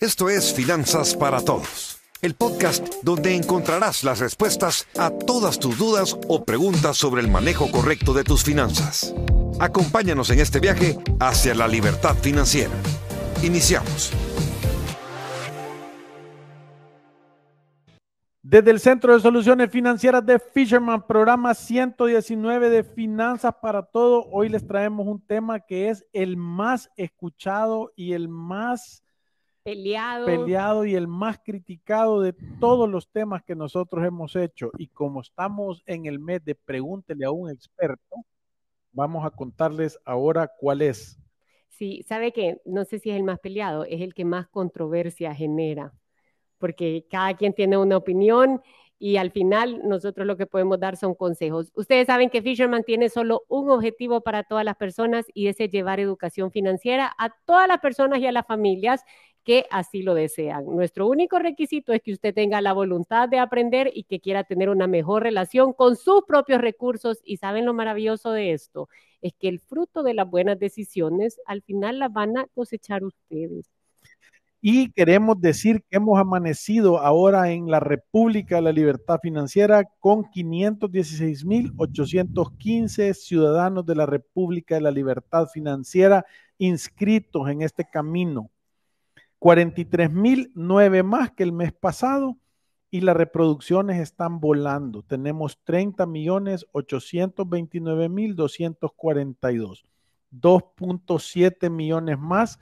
Esto es Finanzas para Todos, el podcast donde encontrarás las respuestas a todas tus dudas o preguntas sobre el manejo correcto de tus finanzas. Acompáñanos en este viaje hacia la libertad financiera. Iniciamos. Desde el Centro de Soluciones Financieras de Fisherman, programa 119 de Finanzas para Todo, hoy les traemos un tema que es el más escuchado y el más peleado. peleado y el más criticado de todos los temas que nosotros hemos hecho. Y como estamos en el mes de Pregúntele a un experto, vamos a contarles ahora cuál es. Sí, sabe que no sé si es el más peleado, es el que más controversia genera, porque cada quien tiene una opinión y al final nosotros lo que podemos dar son consejos. Ustedes saben que Fisherman tiene solo un objetivo para todas las personas y es llevar educación financiera a todas las personas y a las familias que así lo desean. Nuestro único requisito es que usted tenga la voluntad de aprender y que quiera tener una mejor relación con sus propios recursos. Y saben lo maravilloso de esto, es que el fruto de las buenas decisiones al final las van a cosechar ustedes. Y queremos decir que hemos amanecido ahora en la República de la Libertad Financiera con 516.815 ciudadanos de la República de la Libertad Financiera inscritos en este camino 43 mil, nueve más que el mes pasado y las reproducciones están volando. Tenemos 30 millones 829 mil 242, 2.7 millones más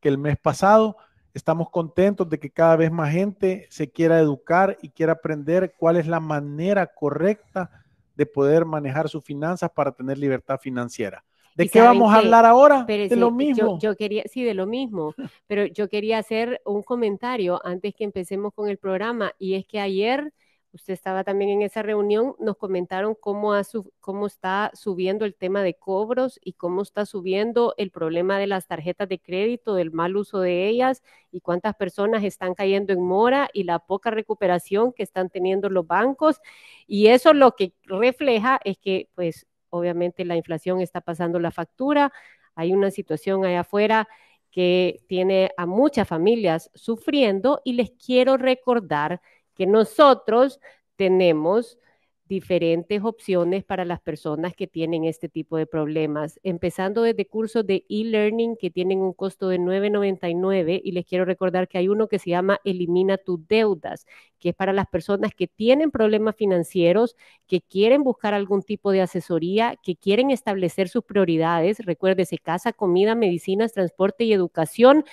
que el mes pasado. Estamos contentos de que cada vez más gente se quiera educar y quiera aprender cuál es la manera correcta de poder manejar sus finanzas para tener libertad financiera. ¿De qué vamos a hablar ahora? de lo mismo. Yo, quería, sí, de lo mismo, pero yo quería hacer un comentario antes que empecemos con el programa y es que ayer usted estaba también en esa reunión, nos comentaron cómo, cómo está subiendo el tema de cobros y cómo está subiendo el problema de las tarjetas de crédito, del mal uso de ellas y cuántas personas están cayendo en mora y la poca recuperación que están teniendo los bancos. Y eso lo que refleja es que pues obviamente la inflación está pasando la factura, hay una situación allá afuera que tiene a muchas familias sufriendo y les quiero recordar que nosotros tenemos diferentes opciones para las personas que tienen este tipo de problemas, empezando desde cursos de e-learning que tienen un costo de 9.99 y les quiero recordar que hay uno que se llama Elimina tus deudas, que es para las personas que tienen problemas financieros, que quieren buscar algún tipo de asesoría, que quieren establecer sus prioridades. Recuérdese, casa, comida, medicinas, transporte y educación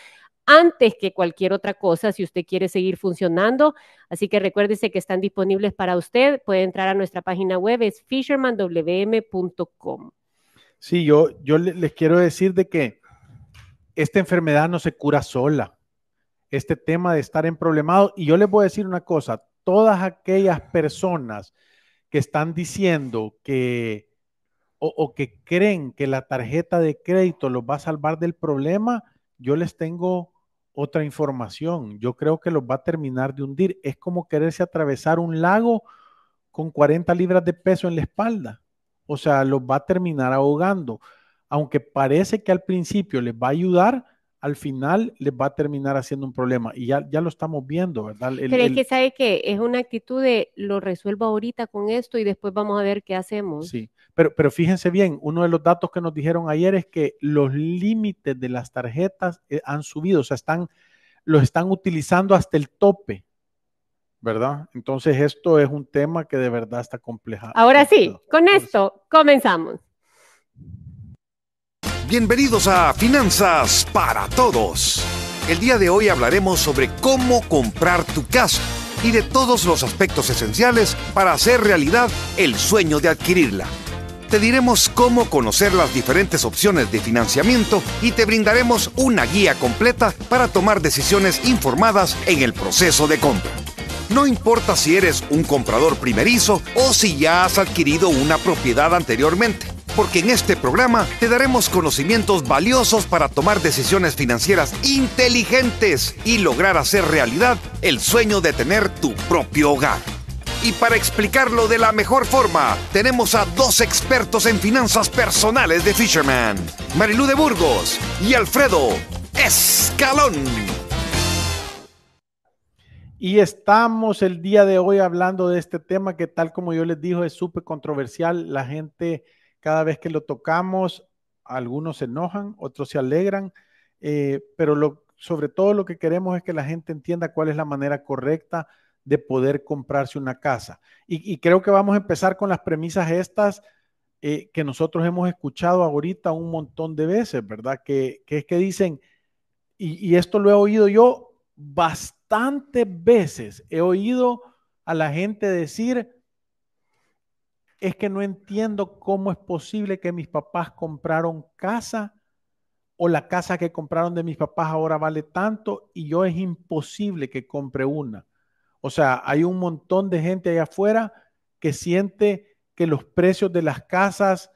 antes que cualquier otra cosa si usted quiere seguir funcionando. Así que recuérdese que están disponibles para usted. Puede entrar a nuestra página web, es fishermanwm.com. Sí, yo, yo les quiero decir de que esta enfermedad no se cura sola. Este tema de estar en problemado, y yo les voy a decir una cosa, todas aquellas personas que están diciendo que o, o que creen que la tarjeta de crédito los va a salvar del problema, yo les tengo otra información. Yo creo que los va a terminar de hundir. Es como quererse atravesar un lago con 40 libras de peso en la espalda. O sea, los va a terminar ahogando. Aunque parece que al principio les va a ayudar, al final les va a terminar haciendo un problema. Y ya, ya lo estamos viendo, ¿verdad? Pero es que sabe que es una actitud de lo resuelvo ahorita con esto y después vamos a ver qué hacemos. Sí, pero, pero fíjense bien, uno de los datos que nos dijeron ayer es que los límites de las tarjetas eh, han subido, o sea, están, los están utilizando hasta el tope. ¿Verdad? Entonces esto es un tema que de verdad está complejo. Ahora sí, con esto comenzamos. Bienvenidos a Finanzas para Todos. El día de hoy hablaremos sobre cómo comprar tu casa y de todos los aspectos esenciales para hacer realidad el sueño de adquirirla. Te diremos cómo conocer las diferentes opciones de financiamiento y te brindaremos una guía completa para tomar decisiones informadas en el proceso de compra. No importa si eres un comprador primerizo o si ya has adquirido una propiedad anteriormente porque en este programa te daremos conocimientos valiosos para tomar decisiones financieras inteligentes y lograr hacer realidad el sueño de tener tu propio hogar. Y para explicarlo de la mejor forma, tenemos a dos expertos en finanzas personales de Fisherman, Marilú de Burgos y Alfredo Escalón. Y estamos el día de hoy hablando de este tema que tal como yo les digo es súper controversial. La gente cada vez que lo tocamos, algunos se enojan, otros se alegran, eh, pero sobre todo lo que queremos es que la gente entienda cuál es la manera correcta de poder comprarse una casa. Y, creo que vamos a empezar con las premisas estas eh, que nosotros hemos escuchado ahorita un montón de veces, ¿verdad? Que, es que dicen, y, y esto lo he oído yo bastantes veces, he oído a la gente decir, es que no entiendo cómo es posible que mis papás compraron casa o la casa que compraron de mis papás ahora vale tanto y yo es imposible que compre una. O sea, hay un montón de gente allá afuera que siente que los precios de las casas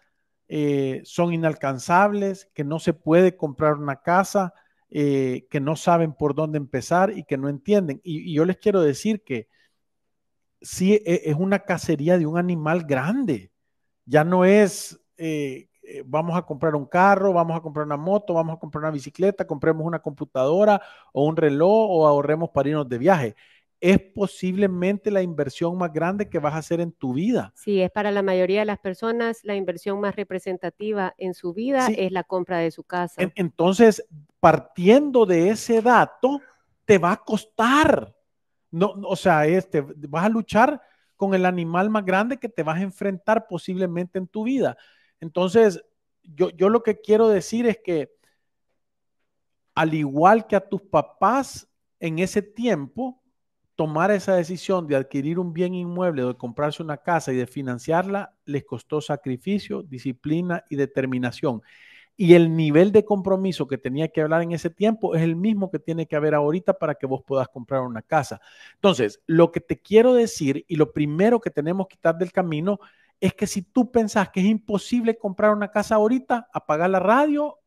eh, son inalcanzables, que no se puede comprar una casa, eh, que no saben por dónde empezar y que no entienden. y yo les quiero decir que sí e, es una cacería de un animal grande. Ya no es, eh, eh, vamos a comprar un carro, vamos a comprar una moto, vamos a comprar una bicicleta, compremos una computadora o un reloj o ahorremos para irnos de viaje. Es posiblemente la inversión más grande que vas a hacer en tu vida. Sí, es para la mayoría de las personas la inversión más representativa en su vida es la compra de su casa. entonces, partiendo de ese dato, te va a costar no, o sea, este, vas a luchar con el animal más grande que te vas a enfrentar posiblemente en tu vida. Entonces, yo, yo lo que quiero decir es que al igual que a tus papás en ese tiempo, tomar esa decisión de adquirir un bien inmueble de comprarse una casa y de financiarla les costó sacrificio, disciplina y determinación y el nivel de compromiso que tenía que hablar en ese tiempo es el mismo que tiene que haber ahorita para que vos puedas comprar una casa. Entonces, lo que te quiero decir y lo primero que tenemos que quitar del camino es que si tú pensás que es imposible comprar una casa ahorita, apagar la radio,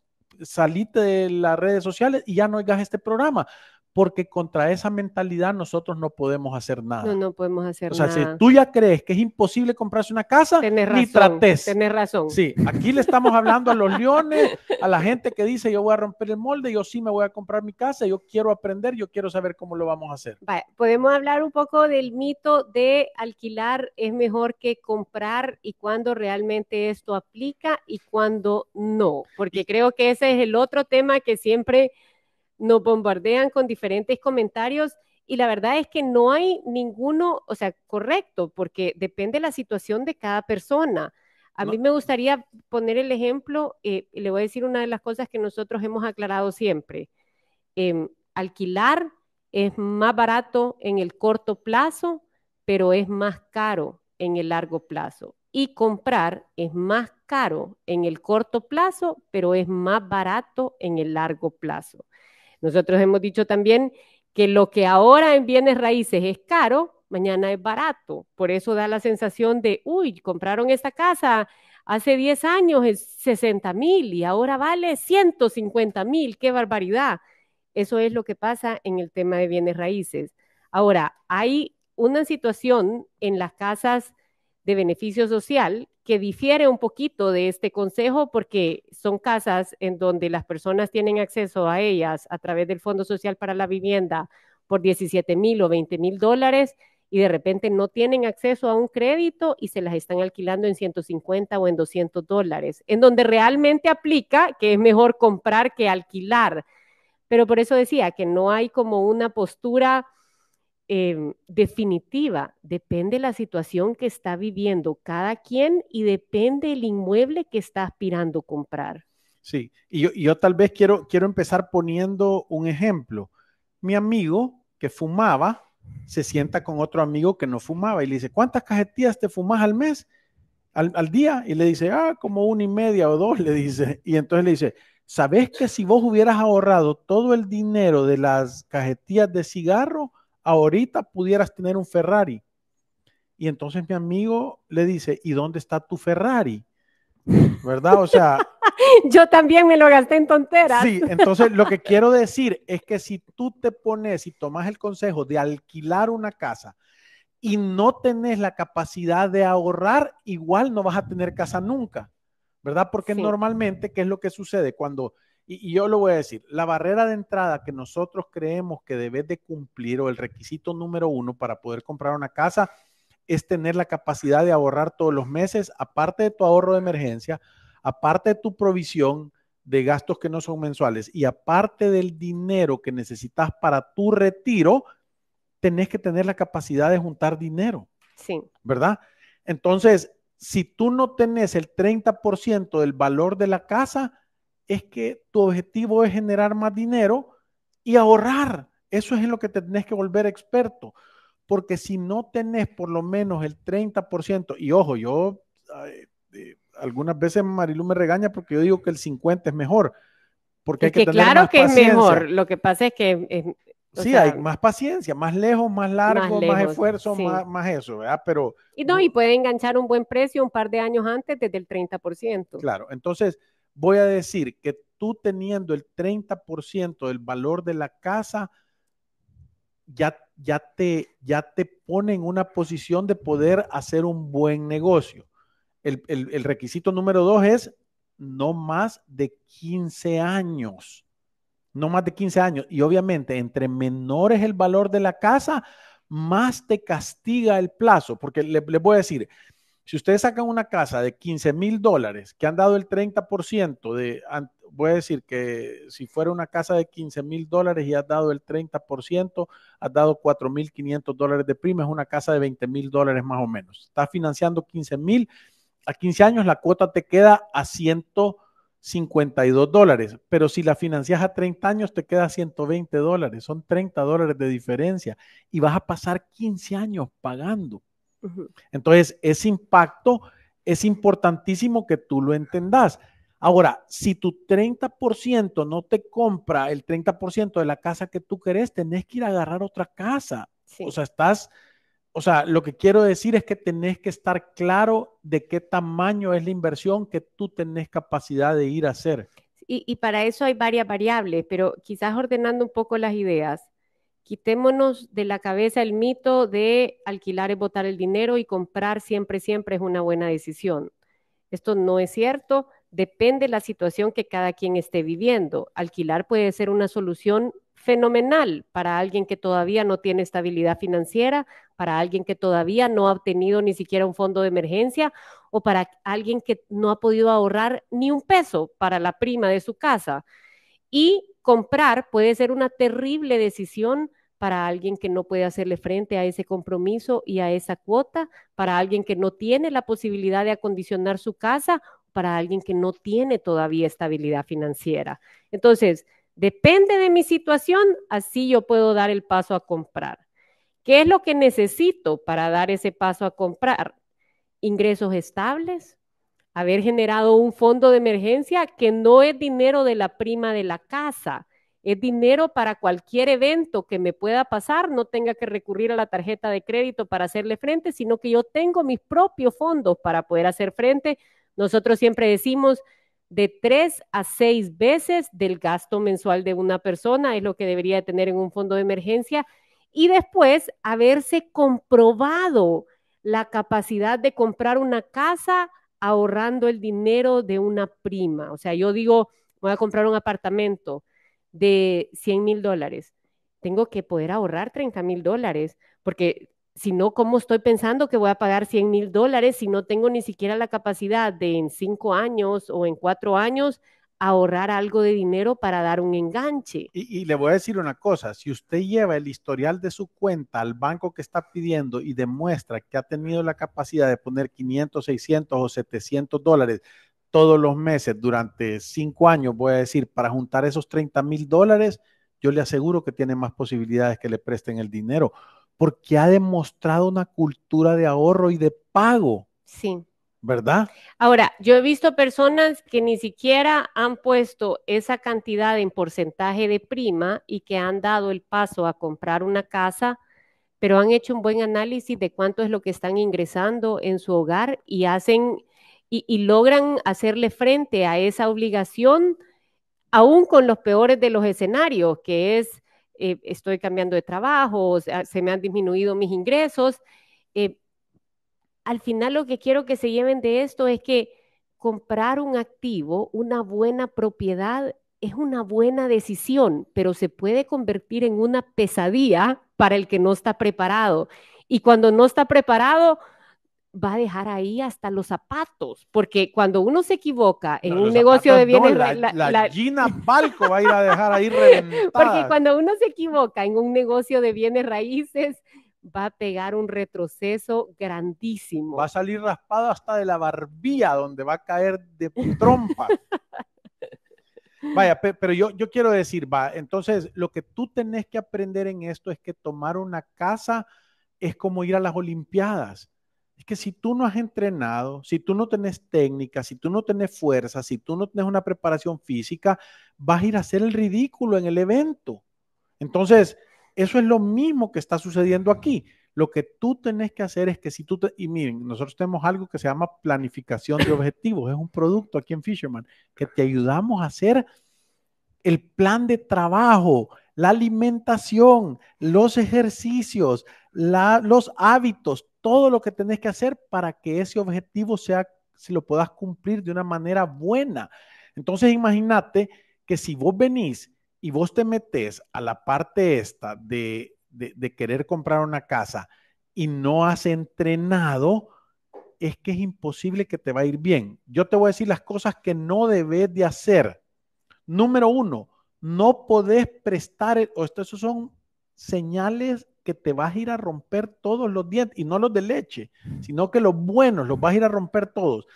salite de las redes sociales y ya no oigas este programa, porque contra esa mentalidad nosotros no podemos hacer nada. No, no podemos hacer nada. O sea, si tú ya crees que es imposible comprarse una casa, ni trates. Tienes razón. Sí, aquí le estamos hablando a los leones, a la gente que dice yo voy a romper el molde, yo sí me voy a comprar mi casa, yo quiero aprender, yo quiero saber cómo lo vamos a hacer. podemos hablar un poco del mito de alquilar es mejor que comprar y cuándo realmente esto aplica y cuándo no, porque creo que ese es el otro tema que siempre nos bombardean con diferentes comentarios y la verdad es que no hay ninguno, o sea, correcto, porque depende de la situación de cada persona. A mí me gustaría poner el ejemplo, eh, le voy a decir una de las cosas que nosotros hemos aclarado siempre. Em, alquilar es más barato en el corto plazo, pero es más caro en el largo plazo. Y comprar es más caro en el corto plazo, pero es más barato en el largo plazo. Nosotros hemos dicho también que lo que ahora en bienes raíces es caro, mañana es barato. Por eso da la sensación de, uy, compraron esta casa hace 10 años es 60 mil y ahora vale 150 mil, qué barbaridad. Eso es lo que pasa en el tema de bienes raíces. Ahora, hay una situación en las casas de beneficio social que difiere un poquito de este consejo porque son casas en donde las personas tienen acceso a ellas a través del Fondo Social para la Vivienda por 17 mil o 20 mil dólares y de repente no tienen acceso a un crédito y se las están alquilando en 150 o en 200 dólares, en donde realmente aplica que es mejor comprar que alquilar. Pero por eso decía que no hay como una postura Em, definitiva, depende la situación que está viviendo cada quien y depende el inmueble que está aspirando a comprar. Sí, y yo, tal vez quiero, quiero empezar poniendo un ejemplo. Mi amigo que fumaba se sienta con otro amigo que no fumaba y le dice, ¿cuántas cajetillas te fumas al mes? Al, al, día y le dice, ah, como una y media o dos, le dice. Y entonces le dice, ¿sabes que si vos hubieras ahorrado todo el dinero de las cajetillas de cigarro, ahorita pudieras tener un Ferrari. Y entonces mi amigo le dice, ¿y dónde está tu Ferrari? ¿Verdad? O sea... Yo también me lo gasté en tonteras. Sí, entonces lo que quiero decir es que si tú te pones y tomas el consejo de alquilar una casa y no tenés la capacidad de ahorrar, igual no vas a tener casa nunca, ¿verdad? Porque normalmente, ¿qué es lo que sucede? Cuando Y, yo lo voy a decir, la barrera de entrada que nosotros creemos que debes de cumplir o el requisito número uno para poder comprar una casa es tener la capacidad de ahorrar todos los meses, aparte de tu ahorro de emergencia, aparte de tu provisión de gastos que no son mensuales y aparte del dinero que necesitas para tu retiro, tenés que tener la capacidad de juntar dinero. Sí. ¿Verdad? Entonces, si tú no tenés el 30% del valor de la casa, es que tu objetivo es generar más dinero y ahorrar. Eso es en lo que te tenés que volver experto. Porque si no tenés por lo menos el 30%, y ojo, yo eh, algunas veces Marilu me regaña porque yo digo que el 50 es mejor. Porque hay que, tener claro que es mejor. Lo que pasa es que sí, hay más paciencia, más lejos, más largo, más, esfuerzo, más, eso, ¿verdad? Pero... Y no, y puede enganchar un buen precio un par de años antes desde el 30%. Claro, entonces voy a decir que tú teniendo el 30% del valor de la casa, ya, ya, te, ya te pone en una posición de poder hacer un buen negocio. El, requisito número dos es no más de 15 años no más de 15 años. Y obviamente, entre menores el valor de la casa, más te castiga el plazo. Porque les le voy a decir, si ustedes sacan una casa de 15 mil dólares que han dado el 30% de, voy a decir que si fuera una casa de 15 mil dólares y has dado el 30%, has dado 4 mil 500 dólares de prima, es una casa de 20 mil dólares más o menos. Estás financiando 15 mil, a 15 años la cuota te queda a 100 52 dólares, pero si la financias a 30 años te queda 120 dólares, son 30 dólares de diferencia y vas a pasar 15 años pagando. Entonces, ese impacto es importantísimo que tú lo entendas. Ahora, si tu 30% no te compra el 30% de la casa que tú querés, tenés que ir a agarrar otra casa. O sea, estás o sea, lo que quiero decir es que tenés que estar claro de qué tamaño es la inversión que tú tenés capacidad de ir a hacer. Y, para eso hay varias variables, pero quizás ordenando un poco las ideas, quitémonos de la cabeza el mito de alquilar es botar el dinero y comprar siempre, siempre es una buena decisión. Esto no es cierto, depende de la situación que cada quien esté viviendo. Alquilar puede ser una solución fenomenal para alguien que todavía no tiene estabilidad financiera, para alguien que todavía no ha obtenido ni siquiera un fondo de emergencia o para alguien que no ha podido ahorrar ni un peso para la prima de su casa. Y comprar puede ser una terrible decisión para alguien que no puede hacerle frente a ese compromiso y a esa cuota, para alguien que no tiene la posibilidad de acondicionar su casa, para alguien que no tiene todavía estabilidad financiera. Entonces, Depende de mi situación, así yo puedo dar el paso a comprar. ¿Qué es lo que necesito para dar ese paso a comprar? Ingresos estables, haber generado un fondo de emergencia que no es dinero de la prima de la casa, es dinero para cualquier evento que me pueda pasar, no tenga que recurrir a la tarjeta de crédito para hacerle frente, sino que yo tengo mis propios fondos para poder hacer frente. Nosotros siempre decimos, de tres a seis veces del gasto mensual de una persona, es lo que debería tener en un fondo de emergencia, y después haberse comprobado la capacidad de comprar una casa ahorrando el dinero de una prima. O sea, yo digo, voy a comprar un apartamento de 100 mil dólares. Tengo que poder ahorrar 30 mil dólares, porque si no, ¿cómo estoy pensando que voy a pagar 100 mil dólares si no tengo ni siquiera la capacidad de en cinco años o en cuatro años ahorrar algo de dinero para dar un enganche? Y, le voy a decir una cosa, si usted lleva el historial de su cuenta al banco que está pidiendo y demuestra que ha tenido la capacidad de poner 500, 600 o 700 dólares todos los meses durante cinco años, voy a decir, para juntar esos 30 mil dólares, yo le aseguro que tiene más posibilidades que le presten el dinero porque ha demostrado una cultura de ahorro y de pago. Sí. ¿Verdad? Ahora, yo he visto personas que ni siquiera han puesto esa cantidad en porcentaje de prima y que han dado el paso a comprar una casa, pero han hecho un buen análisis de cuánto es lo que están ingresando en su hogar y hacen y, logran hacerle frente a esa obligación, aún con los peores de los escenarios, que es eh, estoy cambiando de trabajo, se me han disminuido mis ingresos. Eh, al final lo que quiero que se lleven de esto es que comprar un activo, una buena propiedad, es una buena decisión, pero se puede convertir en una pesadilla para el que no está preparado. Y cuando no está preparado, va a dejar ahí hasta los zapatos, porque cuando uno se equivoca en un negocio de bienes raíces, la, Gina Balco va a ir a dejar ahí reventada. Porque cuando uno se equivoca en un negocio de bienes raíces, va a pegar un retroceso grandísimo. Va a salir raspado hasta de la barbilla, donde va a caer de trompa. Vaya, pero yo, yo quiero decir, va, entonces lo que tú tenés que aprender en esto es que tomar una casa es como ir a las Olimpiadas. Es que si tú no has entrenado, si tú no tenés técnica, si tú no tenés fuerza, si tú no tenés una preparación física, vas a ir a hacer el ridículo en el evento. Entonces, eso es lo mismo que está sucediendo aquí. Lo que tú tenés que hacer es que si tú, te, y miren, nosotros tenemos algo que se llama planificación de objetivos, es un producto aquí en Fisherman, que te ayudamos a hacer el plan de trabajo, la alimentación, los ejercicios, los hábitos, todo lo que tenés que hacer para que ese objetivo sea, si lo puedas cumplir de una manera buena. Entonces, imagínate que si vos venís y vos te metes a la parte esta de, de, querer comprar una casa y no has entrenado, es que es imposible que te va a ir bien. Yo te voy a decir las cosas que no debes de hacer. Número uno, no podés prestar, o estos son señales que te vas a ir a romper todos los dientes, y no los de leche, sino que los buenos los vas a ir a romper todos.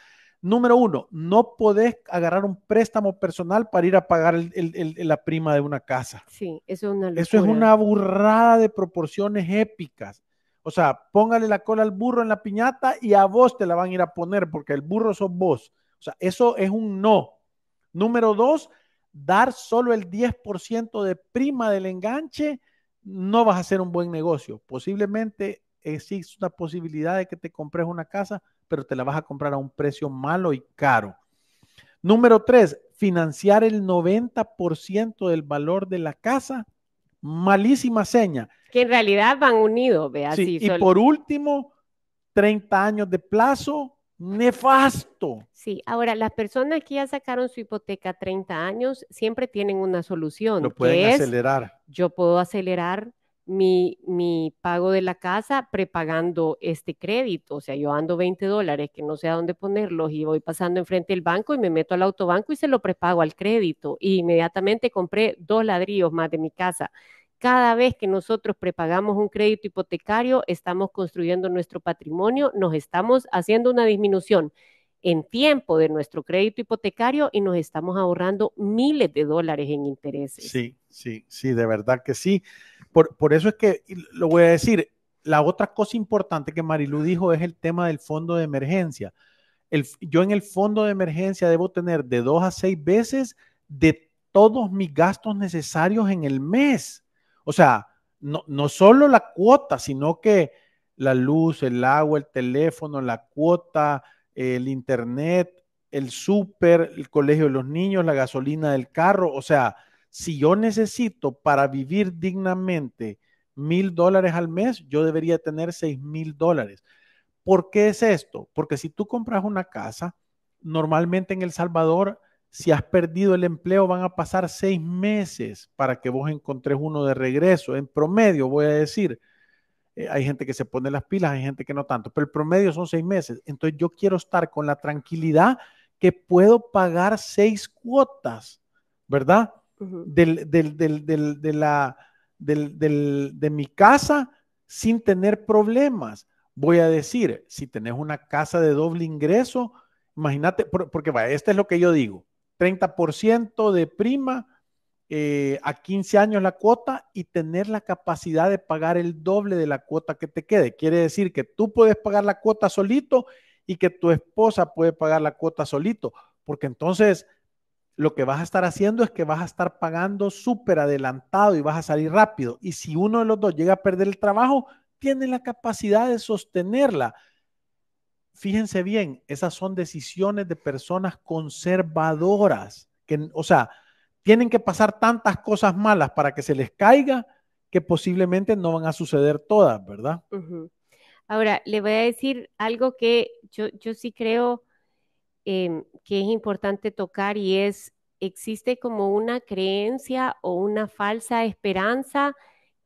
Número uno, no podés agarrar un préstamo personal para ir a pagar la prima de una casa. Sí, eso es una Eso es una burrada de proporciones épicas. O sea, póngale la cola al burro en la piñata y a vos te la van a ir a poner porque el burro sos vos. O sea, eso es un no. Número dos, dar solo el 10% de prima del enganche, no vas a hacer un buen negocio. Posiblemente existe una posibilidad de que te compres una casa, pero te la vas a comprar a un precio malo y caro. Número tres, financiar el 90% del valor de la casa. Malísima seña. Que en realidad van unidos, vea. Sí, y por último, 30 años de plazo, nefasto. Sí, ahora las personas que ya sacaron su hipoteca 30 años siempre tienen una solución. Lo pueden acelerar. yo puedo acelerar mi, mi, pago de la casa prepagando este crédito. O sea, yo ando 20 dólares que no sé a dónde ponerlos y voy pasando enfrente del banco y me meto al autobanco y se lo prepago al crédito. Y inmediatamente compré dos ladrillos más de mi casa. Cada vez que nosotros prepagamos un crédito hipotecario, estamos construyendo nuestro patrimonio, nos estamos haciendo una disminución en tiempo de nuestro crédito hipotecario y nos estamos ahorrando miles de dólares en intereses. Sí, sí, sí, de verdad que sí. Por, por eso es que lo voy a decir. La otra cosa importante que Marilu dijo es el tema del fondo de emergencia. Yo en el fondo de emergencia debo tener de dos a seis veces de todos mis gastos necesarios en el mes. O sea, no, no solo la cuota, sino que la luz, el agua, el teléfono, la cuota, el internet, el súper, el colegio de los niños, la gasolina del carro. O sea, si yo necesito para vivir dignamente mil dólares al mes, yo debería tener seis mil dólares. ¿Por qué es esto? Porque si tú compras una casa, normalmente en El Salvador, si has perdido el empleo, van a pasar seis meses para que vos encontres uno de regreso. En promedio, voy a decir, eh, hay gente que se pone las pilas, hay gente que no tanto, pero el promedio son seis meses. Entonces yo quiero estar con la tranquilidad que puedo pagar seis cuotas, ¿verdad? del, de, la, de mi casa sin tener problemas. Voy a decir, si tenés una casa de doble ingreso, imagínate, porque vaya, este es lo que yo digo, 30% de prima, eh, a 15 años la cuota y tener la capacidad de pagar el doble de la cuota que te quede. Quiere decir que tú puedes pagar la cuota solito y que tu esposa puede pagar la cuota solito, porque entonces lo que vas a estar haciendo es que vas a estar pagando súper adelantado y vas a salir rápido. Y si uno de los dos llega a perder el trabajo, tiene la capacidad de sostenerla. Fíjense bien, esas son decisiones de personas conservadoras, que, o sea, tienen que pasar tantas cosas malas para que se les caiga que posiblemente no van a suceder todas, ¿verdad? Ahora, le voy a decir algo que yo, sí creo em, que es importante tocar y es existe como una creencia o una falsa esperanza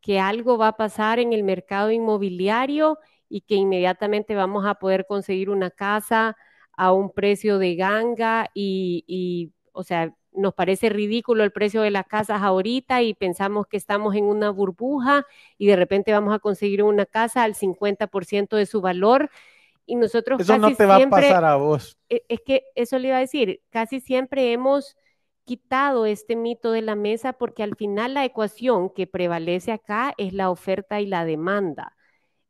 que algo va a pasar en el mercado inmobiliario y que inmediatamente vamos a poder conseguir una casa a un precio de ganga y, y o sea, nos parece ridículo el precio de las casas ahorita y pensamos que estamos en una burbuja y de repente vamos a conseguir una casa al 50% de su valor. Y nosotros eso no te va a pasar a vos. E, es que eso le iba a decir, casi siempre hemos quitado este mito de la mesa porque al final la ecuación que prevalece acá es la oferta y la demanda.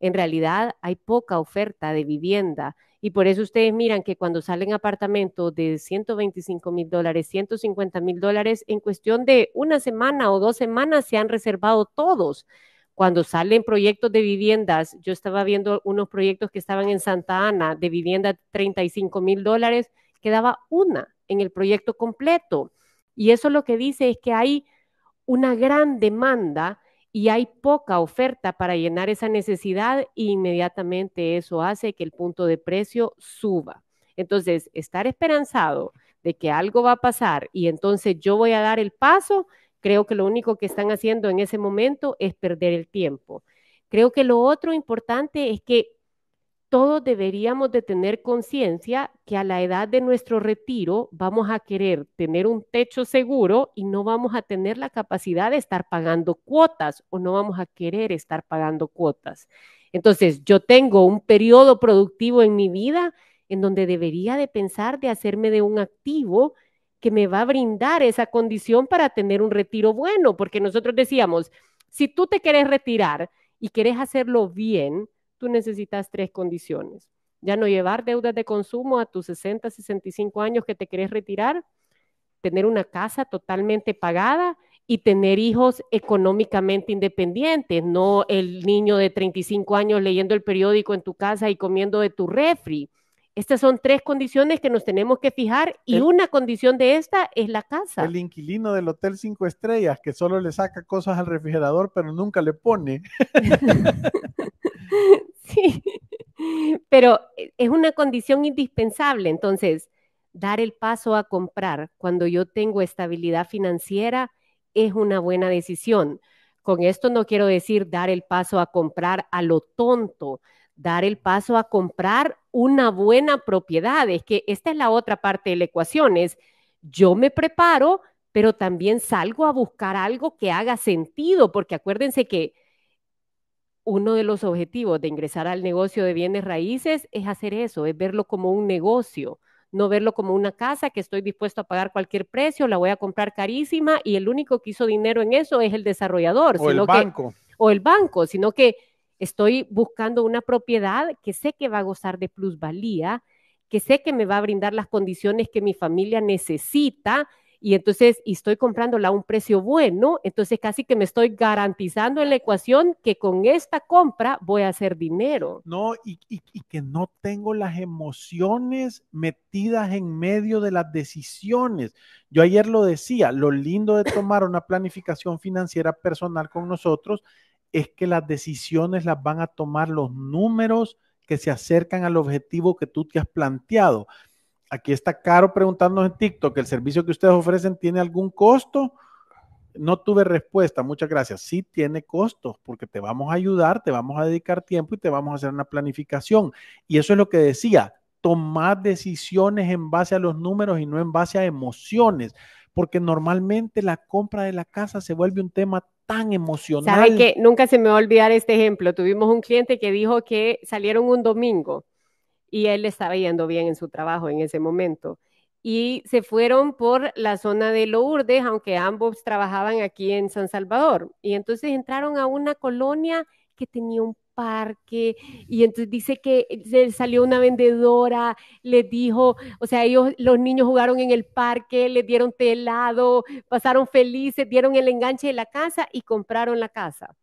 En realidad hay poca oferta de vivienda y por eso ustedes miran que cuando salen apartamentos de 125 mil dólares, 150 mil dólares, en cuestión de una semana o dos semanas se han reservado todos. Cuando salen proyectos de viviendas, yo estaba viendo unos proyectos que estaban en Santa Ana de vivienda de 35 mil dólares, quedaba una en el proyecto completo. Y eso lo que dice es que hay una gran demanda y hay poca oferta para llenar esa necesidad e inmediatamente eso hace que el punto de precio suba. Entonces, estar esperanzado de que algo va a pasar y entonces yo voy a dar el paso, creo que lo único que están haciendo en ese momento es perder el tiempo. Creo que lo otro importante es que todos deberíamos de tener conciencia que a la edad de nuestro retiro vamos a querer tener un techo seguro y no vamos a tener la capacidad de estar pagando cuotas o no vamos a querer estar pagando cuotas. Entonces, yo tengo un periodo productivo en mi vida en donde debería de pensar de hacerme de un activo que me va a brindar esa condición para tener un retiro bueno, porque nosotros decíamos, si tú te quieres retirar y quieres hacerlo bien, tú necesitas tres condiciones. Ya no llevar deudas de consumo a tus 60, 65 años que te querés retirar, tener una casa totalmente pagada y tener hijos económicamente independientes, no el niño de 35 años leyendo el periódico en tu casa y comiendo de tu refri. Estas son tres condiciones que nos tenemos que fijar y una condición de esta es la casa. El inquilino del Hotel Cinco Estrellas que solo le saca cosas al refrigerador pero nunca le pone. sí, pero eh, es una condición indispensable. Entonces, dar el paso a comprar cuando yo tengo estabilidad financiera es una buena decisión. Con esto no quiero decir dar el paso a comprar a lo tonto, dar el paso a comprar una buena propiedad. Es que esta es la otra parte de la ecuación, es yo me preparo, pero también salgo a buscar algo que haga sentido, porque acuérdense que uno de los objetivos de ingresar al negocio de bienes raíces es hacer eso, es verlo como un negocio, no verlo como una casa que estoy dispuesto a pagar cualquier precio, la voy a comprar carísima y el único que hizo dinero en eso es el desarrollador. O el banco. o el banco, sino que estoy buscando una propiedad que sé que va a gozar de plusvalía, que sé que me va a brindar las condiciones que mi familia necesita y entonces y estoy comprándola a un precio bueno, entonces casi que me estoy garantizando en la ecuación que con esta compra voy a hacer dinero. No, y, y, que no tengo las emociones metidas en medio de las decisiones. Yo ayer lo decía, lo lindo de tomar una planificación financiera personal con nosotros es que las decisiones las van a tomar los números que se acercan al objetivo que tú te has planteado aquí está Caro preguntándonos en TikTok, ¿el servicio que ustedes ofrecen tiene algún costo? No tuve respuesta, muchas gracias. Sí tiene costos porque te vamos a ayudar, te vamos a dedicar tiempo y te vamos a hacer una planificación. Y eso es lo que decía, tomar decisiones en base a los números y no en base a emociones, porque normalmente la compra de la casa se vuelve un tema tan emocional. ¿Sabe que nunca se me va a olvidar este ejemplo? Tuvimos un cliente que dijo que salieron un domingo y él estaba yendo bien en su trabajo en ese momento. Y se fueron por la zona de Lourdes, aunque ambos trabajaban aquí en San Salvador. Y entonces entraron a una colonia que tenía un parque y entonces dice que salió una vendedora, les dijo, o sea, ellos, los niños jugaron en el parque, les dieron telado, pasaron felices, dieron el enganche de la casa y compraron la casa.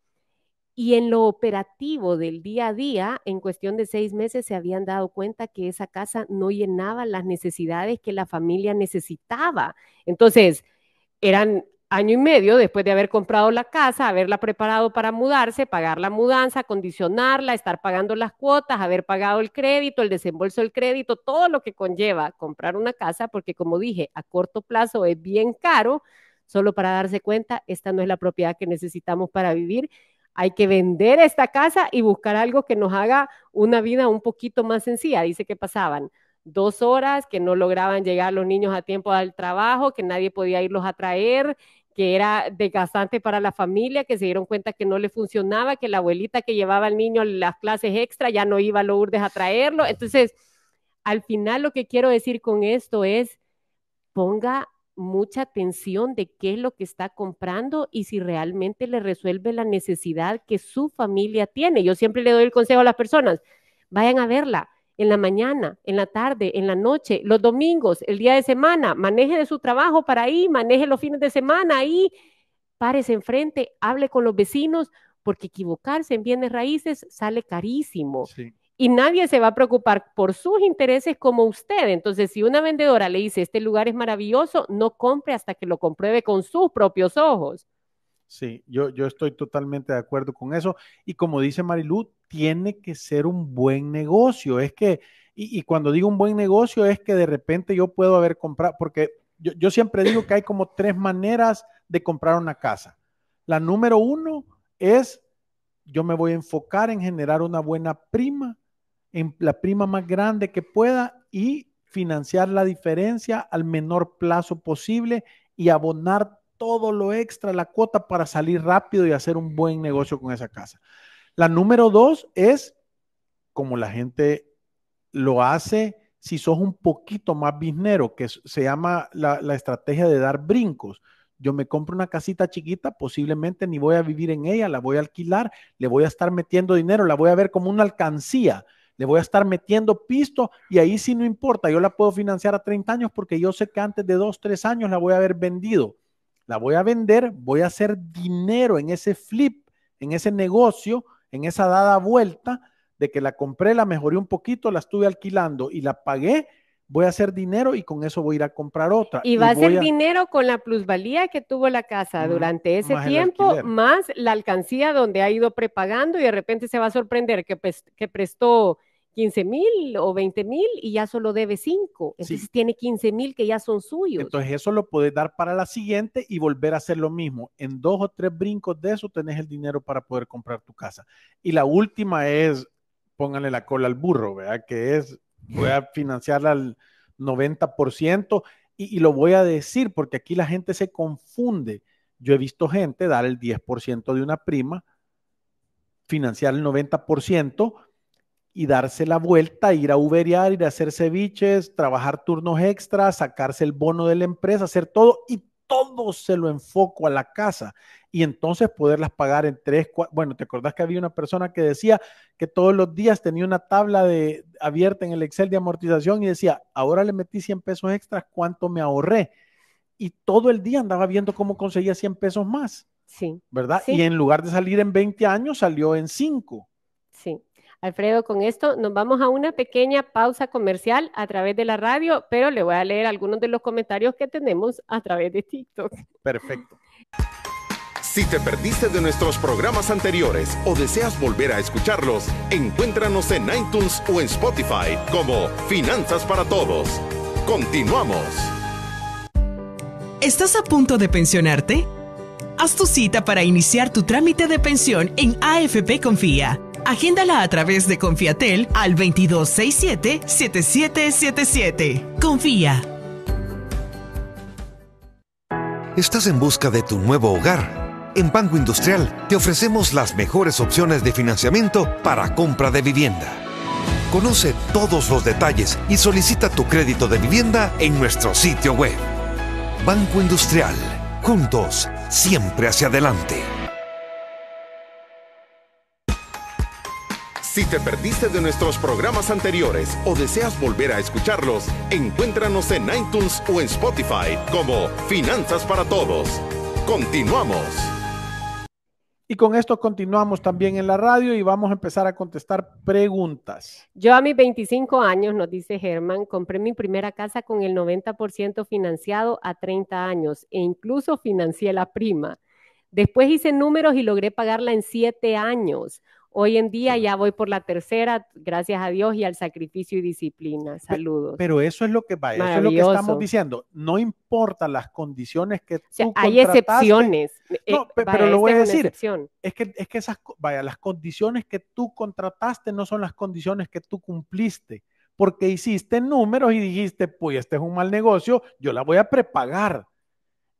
Y en lo operativo del día a día, en cuestión de seis meses, se habían dado cuenta que esa casa no llenaba las necesidades que la familia necesitaba. Entonces, eran año y medio después de haber comprado la casa, haberla preparado para mudarse, pagar la mudanza, condicionarla, estar pagando las cuotas, haber pagado el crédito, el desembolso del crédito, todo lo que conlleva comprar una casa, porque como dije, a corto plazo es bien caro, solo para darse cuenta, esta no es la propiedad que necesitamos para vivir. Hay que vender esta casa y buscar algo que nos haga una vida un poquito más sencilla. Dice que pasaban dos horas, que no lograban llegar los niños a tiempo al trabajo, que nadie podía irlos a traer, que era desgastante para la familia, que se dieron cuenta que no le funcionaba, que la abuelita que llevaba al niño las clases extra ya no iba a Lourdes a traerlo. Entonces, al final lo que quiero decir con esto es, ponga mucha atención de qué es lo que está comprando y si realmente le resuelve la necesidad que su familia tiene. Yo siempre le doy el consejo a las personas, vayan a verla, en la mañana, en la tarde, en la noche, los domingos, el día de semana, maneje de su trabajo para ahí, maneje los fines de semana ahí, párese enfrente, hable con los vecinos, porque equivocarse en bienes raíces sale carísimo. Y nadie se va a preocupar por sus intereses como usted. Entonces, si una vendedora le dice, este lugar es maravilloso, no compre hasta que lo compruebe con sus propios ojos. Sí, yo, yo estoy totalmente de acuerdo con eso. Y como dice Marilu, tiene que ser un buen negocio. Es que, y, cuando digo un buen negocio, es que de repente yo puedo haber comprado, porque yo, yo siempre digo que hay como tres maneras de comprar una casa. La número uno es, yo me voy a enfocar en generar una buena prima, en la prima más grande que pueda y financiar la diferencia al menor plazo posible y abonar todo lo extra, la cuota para salir rápido y hacer un buen negocio con esa casa. La número dos es como la gente lo hace si sos un poquito más biznero, que se llama la, la, estrategia de dar brincos. Yo me compro una casita chiquita, posiblemente ni voy a vivir en ella, la voy a alquilar, le voy a estar metiendo dinero, la voy a ver como una alcancía, le voy a estar metiendo pisto y ahí sí no importa, yo la puedo financiar a 30 años porque yo sé que antes de dos, tres años la voy a haber vendido. La voy a vender, voy a hacer dinero en ese flip, en ese negocio, en esa dada vuelta de que la compré, la mejoré un poquito, la estuve alquilando y la pagué, voy a hacer dinero y con eso voy a ir a comprar otra. Y, va a ser dinero con la plusvalía que tuvo la casa durante ese tiempo, más la alcancía donde ha ido prepagando y de repente se va a sorprender que, que prestó 15 mil o 20 mil y ya solo debe 5. Entonces tiene 15 mil que ya son suyos. Entonces eso lo puedes dar para la siguiente y volver a hacer lo mismo. En dos o tres brincos de eso tenés el dinero para poder comprar tu casa. Y la última es, póngale la cola al burro, ¿verdad? Que es, voy a financiarla al 90% y, y lo voy a decir porque aquí la gente se confunde. Yo he visto gente dar el 10% de una prima, financiar el 90%, y darse la vuelta, ir a uberiar, ir a hacer ceviches, trabajar turnos extras, sacarse el bono de la empresa, hacer todo y todo se lo enfoco a la casa y entonces poderlas pagar en tres, cuatro, bueno, ¿te acordás que había una persona que decía que todos los días tenía una tabla de, abierta en el Excel de amortización y decía, ahora le metí 100 pesos extras, ¿cuánto me ahorré? Y todo el día andaba viendo cómo conseguía 100 pesos más. Sí. ¿Verdad? Y en lugar de salir en 20 años, salió en 5. Sí. Alfredo, con esto nos vamos a una pequeña pausa comercial a través de la radio, pero le voy a leer algunos de los comentarios que tenemos a través de TikTok. Perfecto. Si te perdiste de nuestros programas anteriores o deseas volver a escucharlos, encuéntranos en iTunes o en Spotify como Finanzas para Todos. Continuamos. ¿Estás a punto de pensionarte? Haz tu cita para iniciar tu trámite de pensión en AFP Confía Agéndala a través de Confiatel al 2267-7777. Confía. ¿Estás en busca de tu nuevo hogar? En Banco Industrial te ofrecemos las mejores opciones de financiamiento para compra de vivienda. Conoce todos los detalles y solicita tu crédito de vivienda en nuestro sitio web. Banco Industrial. Juntos, siempre hacia adelante. Si te perdiste de nuestros programas anteriores o deseas volver a escucharlos, encuéntranos en iTunes o en Spotify como Finanzas para Todos. Continuamos. Y con esto continuamos también en la radio y vamos a empezar a contestar preguntas. Yo a mis 25 años, nos dice Germán, compré mi primera casa con el 90% financiado a 30 años e incluso financié la prima. Después hice números y logré pagarla en 7 años. Hoy en día ya voy por la tercera, gracias a Dios y al sacrificio y disciplina. Saludos. Pero eso es lo que va, eso es lo que estamos diciendo. No importa las condiciones que tú Hay excepciones. No, eh, pero lo voy a decir. Es que, es que esas, vaya, las condiciones que tú contrataste no son las condiciones que tú cumpliste. Porque hiciste números y dijiste, pues este es un mal negocio, yo la voy a prepagar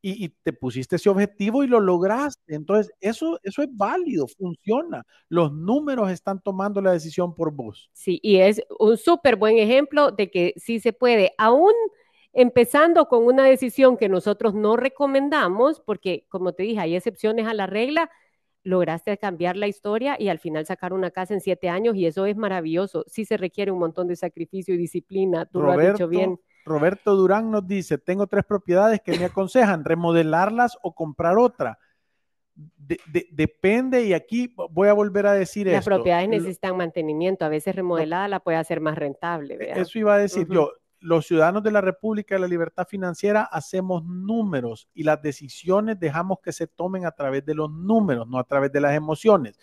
y, te pusiste ese objetivo y lo lograste. Entonces, eso, eso es válido, funciona. Los números están tomando la decisión por vos. Sí, y es un súper buen ejemplo de que sí se puede, aún empezando con una decisión que nosotros no recomendamos, porque como te dije, hay excepciones a la regla, lograste cambiar la historia y al final sacar una casa en siete años y eso es maravilloso. Sí se requiere un montón de sacrificio y disciplina, tú lo has dicho bien. Roberto Durán nos dice, tengo tres propiedades que me aconsejan, remodelarlas o comprar otra. depende y aquí voy a volver a decir Las propiedades necesitan mantenimiento, a veces remodelada la puede hacer más rentable. Eso iba a decir yo, los ciudadanos de la República de la Libertad Financiera hacemos números y las decisiones dejamos que se tomen a través de los números, no a través de las emociones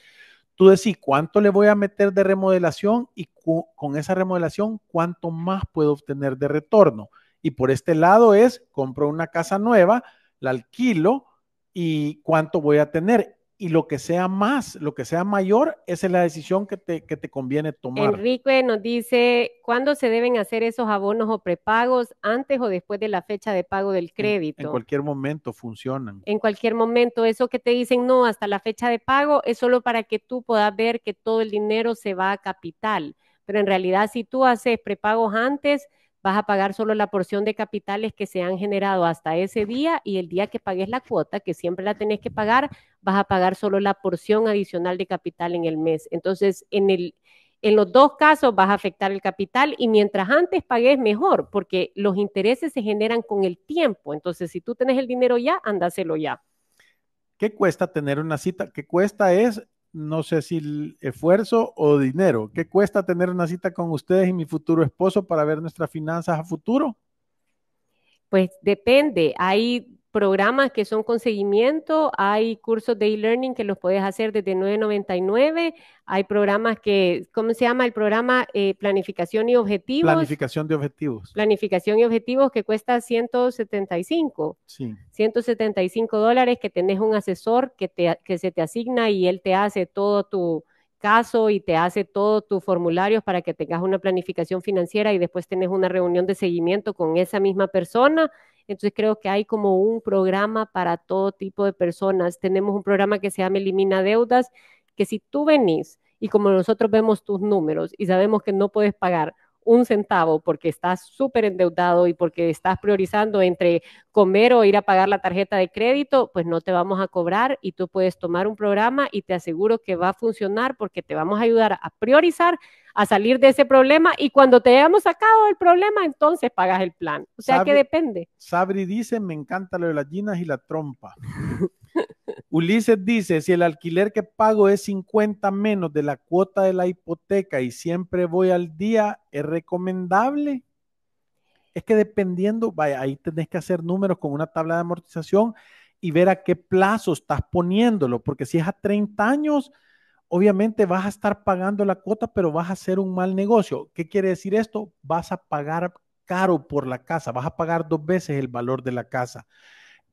tú decís cuánto le voy a meter de remodelación y con esa remodelación cuánto más puedo obtener de retorno. Y por este lado es, compro una casa nueva, la alquilo y cuánto voy a tener y lo que sea más, lo que sea mayor, esa es la decisión que te, que te conviene tomar. Enrique nos dice, ¿cuándo se deben hacer esos abonos o prepagos? ¿Antes o después de la fecha de pago del crédito? En, cualquier momento funcionan. En cualquier momento, eso que te dicen, no, hasta la fecha de pago es solo para que tú puedas ver que todo el dinero se va a capital. Pero en realidad, si tú haces prepagos antes, vas a pagar solo la porción de capitales que se han generado hasta ese día y el día que pagues la cuota, que siempre la tenés que pagar, vas a pagar solo la porción adicional de capital en el mes. Entonces, en, el, en los dos casos vas a afectar el capital y mientras antes pagues mejor, porque los intereses se generan con el tiempo. Entonces, si tú tenés el dinero ya, andáselo ya. ¿Qué cuesta tener una cita? ¿Qué cuesta es no sé si esfuerzo o dinero. ¿Qué cuesta tener una cita con ustedes y mi futuro esposo para ver nuestras finanzas a futuro? Pues depende. Hay programas que son con seguimiento, hay cursos de e-learning que los puedes hacer desde 9.99, hay programas que, ¿cómo se llama el programa? Eh, planificación y objetivos. Planificación de objetivos. Planificación y objetivos que cuesta 175. Sí. 175 dólares que tenés un asesor que, te, que se te asigna y él te hace todo tu caso y te hace todo tu formulario para que tengas una planificación financiera y después tenés una reunión de seguimiento con esa misma persona entonces creo que hay como un programa para todo tipo de personas. Tenemos un programa que se llama Elimina Deudas, que si tú venís y como nosotros vemos tus números y sabemos que no puedes pagar un centavo porque estás súper endeudado y porque estás priorizando entre comer o ir a pagar la tarjeta de crédito, pues no te vamos a cobrar y tú puedes tomar un programa y te aseguro que va a funcionar porque te vamos a ayudar a priorizar, a salir de ese problema y cuando te hayamos sacado del problema, entonces pagas el plan. O sea que depende. Sabri dice, me encanta lo de las ginas y la trompa. Ulises dice, si el alquiler que pago es 50 menos de la cuota de la hipoteca y siempre voy al día, ¿es recomendable? Es que dependiendo, vaya, ahí tenés que hacer números con una tabla de amortización y ver a qué plazo estás poniéndolo, porque si es a 30 años, obviamente vas a estar pagando la cuota, pero vas a hacer un mal negocio. ¿Qué quiere decir esto? Vas a pagar caro por la casa, vas a pagar dos veces el valor de la casa.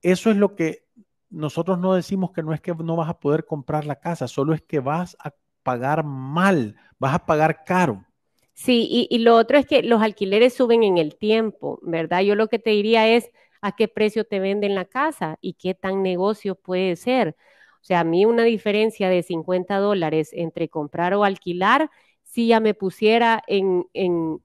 Eso es lo que nosotros no decimos que no es que no vas a poder comprar la casa, solo es que vas a pagar mal, vas a pagar caro. Sí, y, lo otro es que los alquileres suben en el tiempo, ¿verdad? Yo lo que te diría es a qué precio te venden la casa y qué tan negocio puede ser. O sea, a mí una diferencia de 50 dólares entre comprar o alquilar, si ya me pusiera en, en,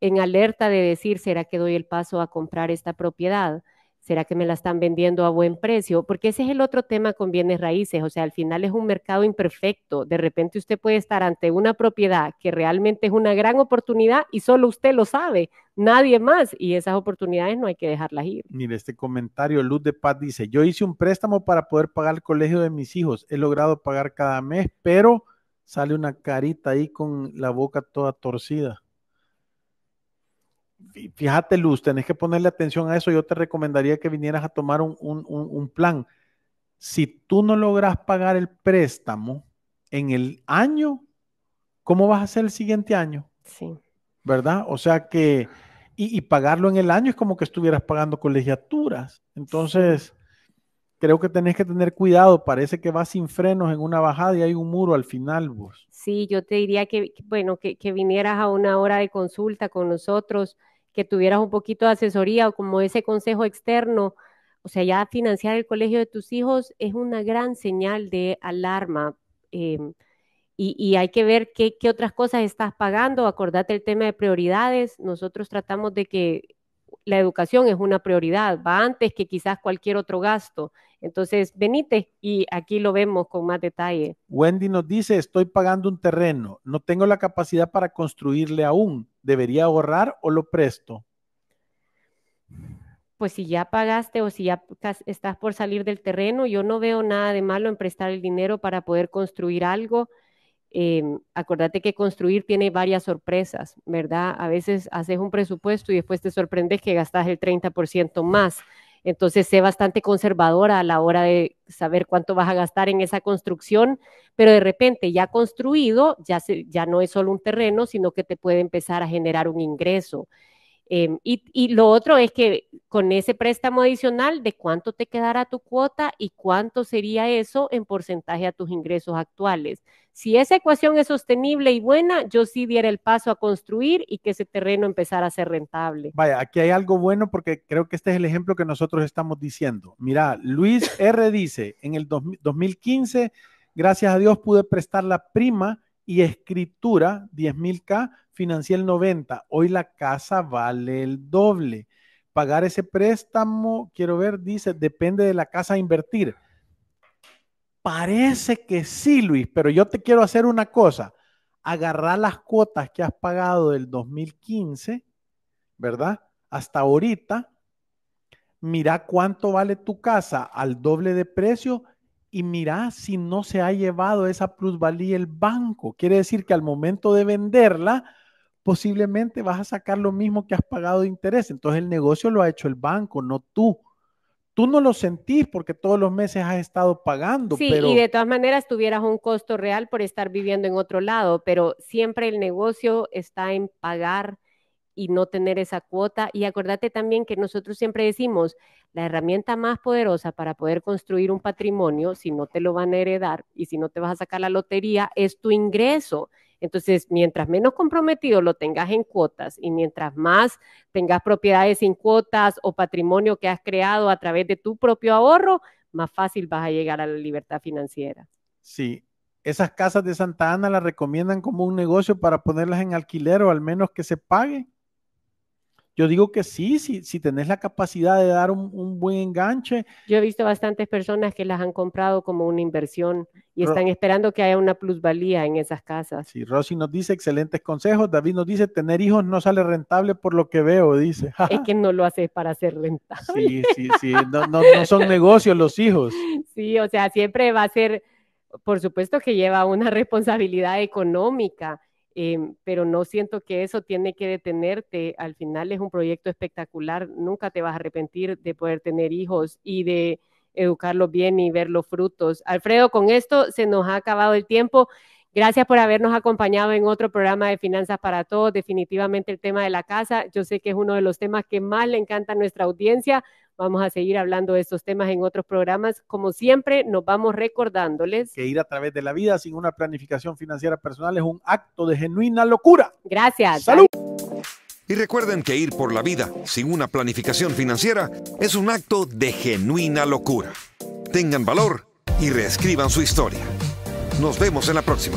en alerta de decir, ¿será que doy el paso a comprar esta propiedad? ¿Será que me la están vendiendo a buen precio? Porque ese es el otro tema con bienes raíces. O sea, al final es un mercado imperfecto. De repente usted puede estar ante una propiedad que realmente es una gran oportunidad y solo usted lo sabe, nadie más. Y esas oportunidades no hay que dejarlas ir. Mire, este comentario, Luz de Paz dice, yo hice un préstamo para poder pagar el colegio de mis hijos. He logrado pagar cada mes, pero sale una carita ahí con la boca toda torcida fíjate Luz, tenés que ponerle atención a eso. Yo te recomendaría que vinieras a tomar un, plan. Si tú no logras pagar el préstamo en el año, ¿cómo vas a hacer el siguiente año? Sí. ¿Verdad? O sea que, y, pagarlo en el año es como que estuvieras pagando colegiaturas. Entonces, creo que tenés que tener cuidado. Parece que vas sin frenos en una bajada y hay un muro al final, vos. Sí, yo te diría que, bueno, que, que vinieras a una hora de consulta con nosotros que tuvieras un poquito de asesoría o como ese consejo externo, o sea, ya financiar el colegio de tus hijos es una gran señal de alarma. Em, y, hay que ver qué, qué, otras cosas estás pagando. Acordate el tema de prioridades. Nosotros tratamos de que la educación es una prioridad, va antes que quizás cualquier otro gasto. Entonces, venite y aquí lo vemos con más detalle. Wendy nos dice, estoy pagando un terreno, no tengo la capacidad para construirle aún. ¿Debería ahorrar o lo presto? Pues si ya pagaste o si ya estás por salir del terreno, yo no veo nada de malo en prestar el dinero para poder construir algo. Em, acordate que construir tiene varias sorpresas, ¿verdad? A veces haces un presupuesto y después te sorprendes que gastas el 30% más. Entonces, sé bastante conservadora a la hora de saber cuánto vas a gastar en esa construcción, pero de repente ya construido, ya, ya no es solo un terreno, sino que te puede empezar a generar un ingreso. Em, y, lo otro es que con ese préstamo adicional, ¿de cuánto te quedará tu cuota y cuánto sería eso en porcentaje a tus ingresos actuales? Si esa ecuación es sostenible y buena, yo sí diera el paso a construir y que ese terreno empezara a ser rentable. Vaya, aquí hay algo bueno porque creo que este es el ejemplo que nosotros estamos diciendo. Mira, Luis R dice, en el 2015, gracias a Dios pude prestar la prima y escritura, 10 mil K, financié el 90. Hoy la casa vale el doble. Pagar ese préstamo, quiero ver, dice, depende de la casa a invertir. Parece que sí, Luis, pero yo te quiero hacer una cosa. Agarrar las cuotas que has pagado del 2015, ¿verdad? Hasta ahorita. Mira cuánto vale tu casa al doble de precio y mira si no se ha llevado esa plusvalía el banco. Quiere decir que al momento de venderla, posiblemente vas a sacar lo mismo que has pagado de interés. Entonces el negocio lo ha hecho el banco, no tú. Tú no lo sentís porque todos los meses has estado pagando. Sí, y de todas maneras tuvieras un costo real por estar viviendo en otro lado, pero siempre el negocio está en pagar y no tener esa cuota. Y acordate también que nosotros siempre decimos, la herramienta más poderosa para poder construir un patrimonio, si no te lo van a heredar y si no te vas a sacar la lotería, es tu ingreso. Entonces, mientras menos comprometido lo tengas en cuotas y mientras más tengas propiedades sin cuotas o patrimonio que has creado a través de tu propio ahorro, más fácil vas a llegar a la libertad financiera. Sí, esas casas de Santa Ana las recomiendan como un negocio para ponerlas en alquiler o al menos que se pague. Yo digo que sí, si, si tenés la capacidad de dar un, buen enganche. Yo he visto bastantes personas que las han comprado como una inversión y están esperando que haya una plusvalía en esas casas. Sí, Rosy nos dice excelentes consejos. David nos dice, tener hijos no sale rentable por lo que veo, dice. es que no lo haces para ser rentable. Sí, sí, sí, no, no, no son negocios los hijos. Sí, o sea, siempre va a ser, por supuesto que lleva una responsabilidad económica Em, pero no siento que eso tiene que detenerte. Al final es un proyecto espectacular, nunca te vas a arrepentir de poder tener hijos y de educarlos bien y ver los frutos. Alfredo, con esto se nos ha acabado el tiempo. Gracias por habernos acompañado en otro programa de Finanzas para Todos. Definitivamente el tema de la casa, yo sé que es uno de los temas que más le encanta a nuestra audiencia. Vamos a seguir hablando de estos temas en otros programas. Como siempre, nos vamos recordándoles que ir a través de la vida sin una planificación financiera personal es un acto de genuina locura. Gracias. Salud. Y recuerden que ir por la vida sin una planificación financiera es un acto de genuina locura. Tengan valor y reescriban su historia. Nos vemos en la próxima.